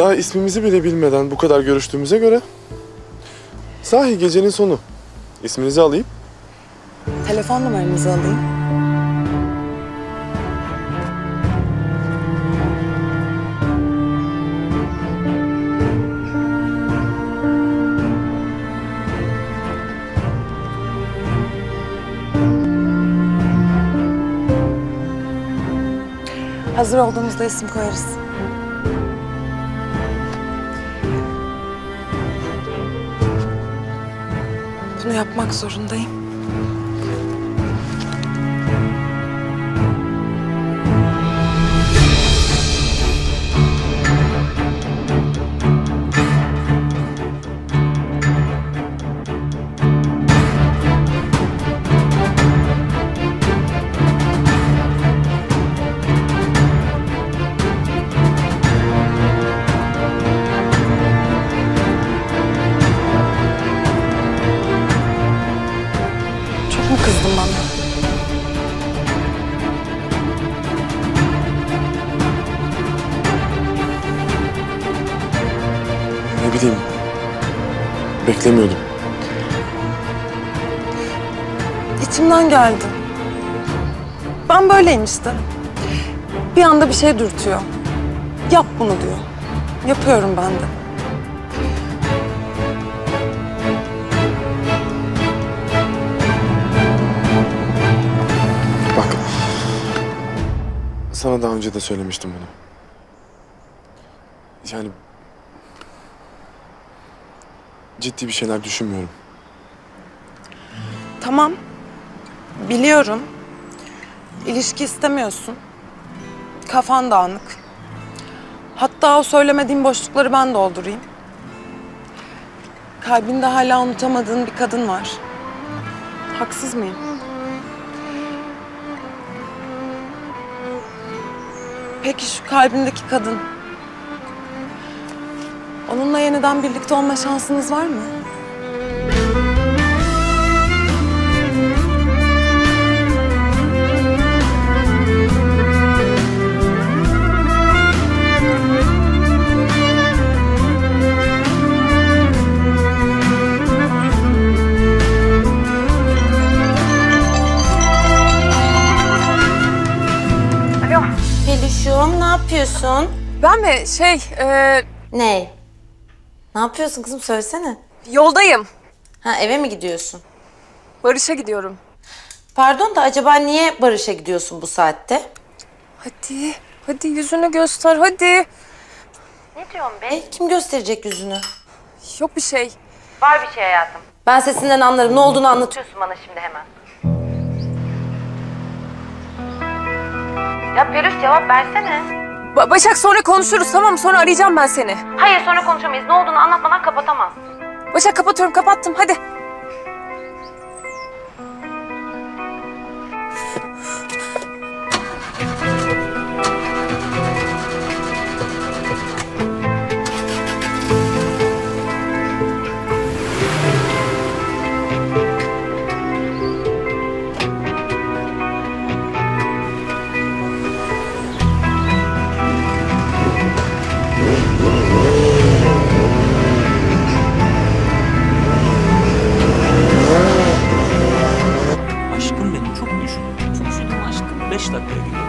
Daha ismimizi bile bilmeden bu kadar görüştüğümüze göre... Sahi gecenin sonu. İsminizi alayım. Telefon numaranızı alayım. Hazır olduğumuzda isim koyarız. Bunu yapmak zorundayım. Kızdın bana? Ne bileyim. Beklemiyordum. İçimden geldi. Ben böyleyim işte. Bir anda bir şey dürtüyor. Yap bunu diyor. Yapıyorum ben de. Sana daha önce de söylemiştim bunu. Yani... Ciddi bir şeyler düşünmüyorum. Tamam. Biliyorum. İlişki istemiyorsun. Kafan dağınık. Hatta o söylemediğim boşlukları ben doldurayım. Kalbinde hala unutamadığın bir kadın var. Haksız mıyım? Peki şu kalbindeki kadın. Onunla yeniden birlikte olma şansınız var mı? Yapıyorsun? Ben mi? Şey, e, Ne? Ne yapıyorsun kızım söylesene. yoldayım. Ha eve mi gidiyorsun? Barış'a gidiyorum. Pardon da acaba niye Barış'a gidiyorsun bu saatte? Hadi, hadi yüzünü göster, hadi. Ne diyorsun be? Kim gösterecek yüzünü? Yok bir şey. Var bir şey hayatım. Ben sesinden anlarım. Ne olduğunu anlatıyorsun bana şimdi hemen. Ya Peluş cevap versene. Ba- Başak sonra konuşuruz tamam? Sonra arayacağım ben seni. Hayır sonra konuşamayız. Ne olduğunu anlatmadan kapatamaz. Başak kapatıyorum, kapattım. Hadi.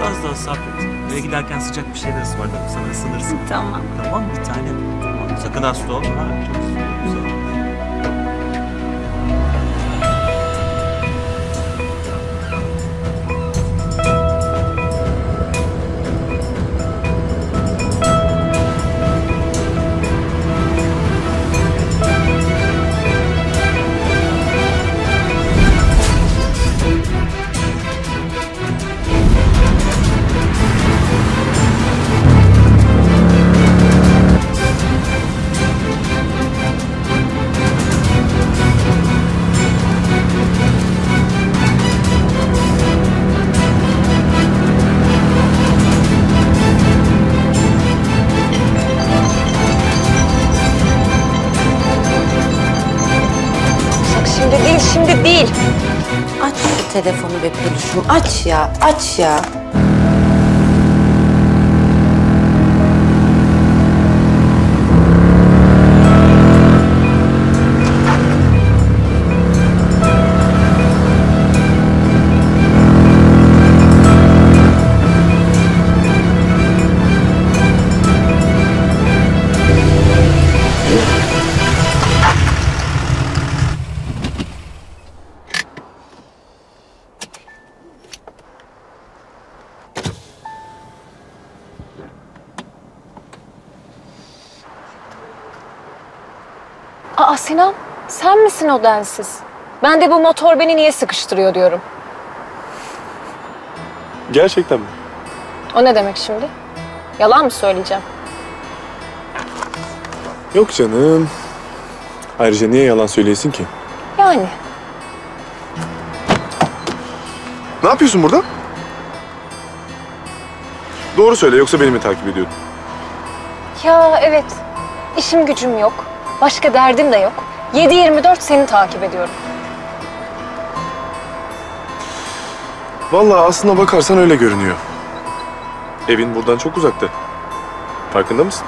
Dakikaya gidiyorlar. Az daha sabret. Eve giderken sıcak bir şeyler ısmarlarım sana ısınırsın. Tamam. Tamam bir tane? Tamam. Sakın hasta olma. Çok telefonu be Peluş'um. Aç ya, aç ya. Aa Sinan, sen misin o densiz? Ben de bu motor beni niye sıkıştırıyor diyorum. Gerçekten mi? O ne demek şimdi? Yalan mı söyleyeceğim? Yok canım. Ayrıca niye yalan söyleyesin ki? Yani. Ne yapıyorsun burada? Doğru söyle yoksa beni mi takip ediyordun? Ya evet, işim gücüm yok. Başka derdim de yok. 7-24 seni takip ediyorum. Vallahi aslına bakarsan öyle görünüyor. Evin buradan çok uzakta. Farkında mısın?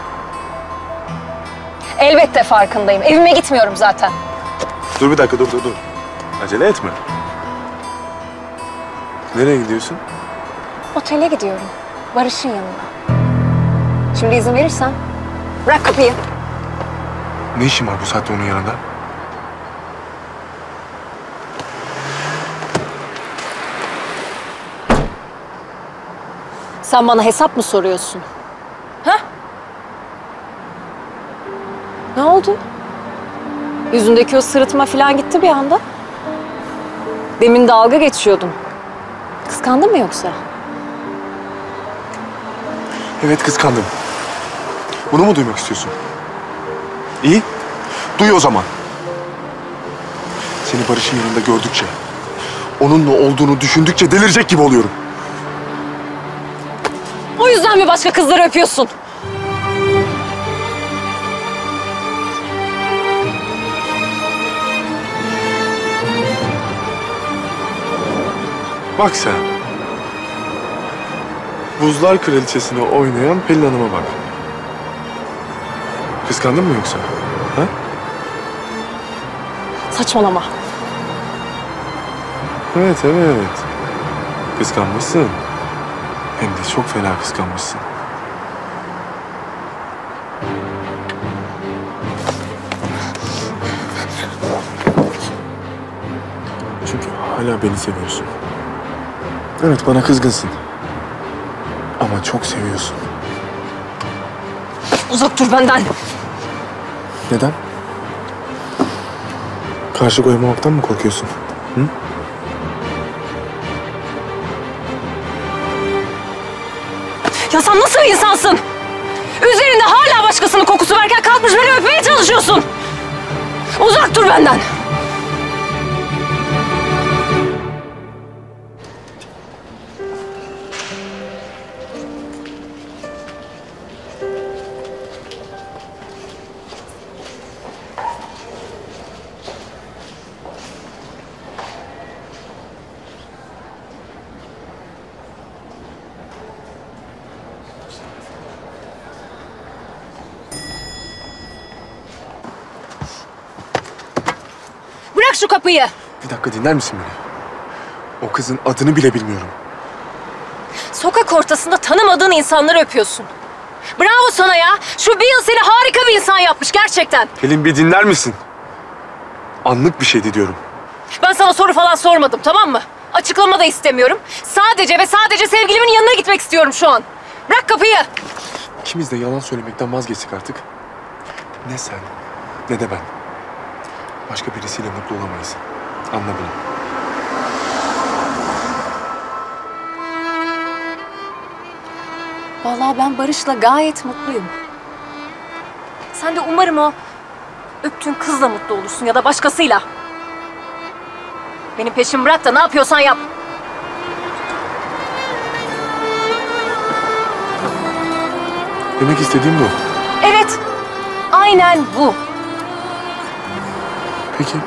Elbette farkındayım. Evime gitmiyorum zaten. Dur bir dakika dur dur dur. Acele etme. Nereye gidiyorsun? Otele gidiyorum. Barış'ın yanına. Şimdi izin verirsen bırak kapıyı. Ne işin var bu saatte onun yanında? Sen bana hesap mı soruyorsun? Ha? Ne oldu? Yüzündeki o sırıtma falan gitti bir anda. Demin dalga geçiyordun. Kıskandın mı yoksa? Evet kıskandım. Bunu mu duymak istiyorsun? İyi. Duy o zaman. Seni Barış'ın yanında gördükçe, onunla olduğunu düşündükçe delirecek gibi oluyorum. O yüzden mi başka kızları öpüyorsun? Bak sen. Buzlar Kraliçesi'ni oynayan Pelin Hanım'a bak. Kıskandın mı yoksa? Ha? Saçmalama. Evet evet. Kıskanmışsın. Hem de çok fena kıskanmışsın. Çünkü hala beni seviyorsun. Evet bana kızgınsın. Ama çok seviyorsun. Uzak dur benden. Neden? Karşı koymamaktan mı korkuyorsun? Ya sen nasıl bir insansın? Üzerinde hala başkasının kokusu varken kalkmış beni öpmeye çalışıyorsun. Uzak dur benden. Bırak şu kapıyı. Bir dakika dinler misin beni? O kızın adını bile bilmiyorum. Sokak ortasında tanımadığın insanları öpüyorsun. Bravo sana ya. Şu Bill seni harika bir insan yapmış gerçekten. Pelin bir dinler misin? Anlık bir şeydi diyorum. Ben sana soru falan sormadım tamam mı? Açıklama da istemiyorum. Sadece ve sadece sevgilimin yanına gitmek istiyorum şu an. Bırak kapıyı. İkimiz de yalan söylemekten vazgeçtik artık. Ne sen ne de ben. Başka birisiyle mutlu olamayız. Anla bunu. Vallahi ben Barış'la gayet mutluyum. Sen de umarım o öptüğün kızla mutlu olursun ya da başkasıyla. Benim peşimi bırak da ne yapıyorsan yap. Demek istediğim bu. Evet, aynen bu. Peki.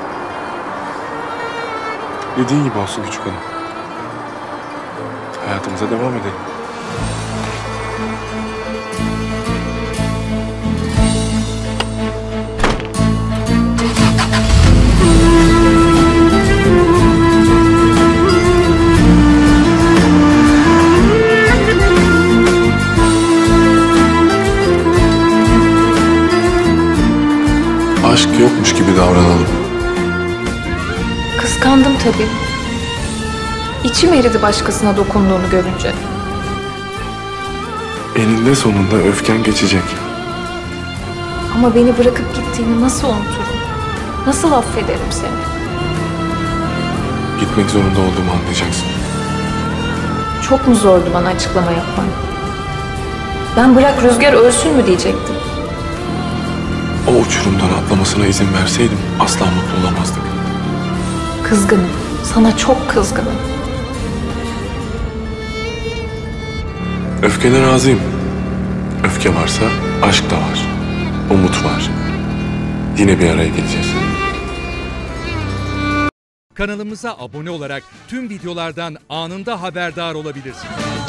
Dediğin gibi olsun küçük hanım. Hayatımıza devam edelim. Aşk yokmuş gibi davranalım. Kıskandım tabii. İçim eridi başkasına dokunduğunu görünce. Eninde sonunda öfken geçecek. Ama beni bırakıp gittiğini nasıl unuturum? Nasıl affederim seni? Gitmek zorunda olduğumu anlayacaksın. Çok mu zordu bana açıklama yapman? Ben bırak Rüzgar ölsün mü diyecektim. O uçurumdan atlamasına izin verseydim asla mutlu olamazdık. Kızgınım. Sana çok kızgınım. Öfkene razıyım. Öfke varsa aşk da var. Umut var. Yine bir araya geleceğiz. Kanalımıza abone olarak tüm videolardan anında haberdar olabilirsiniz.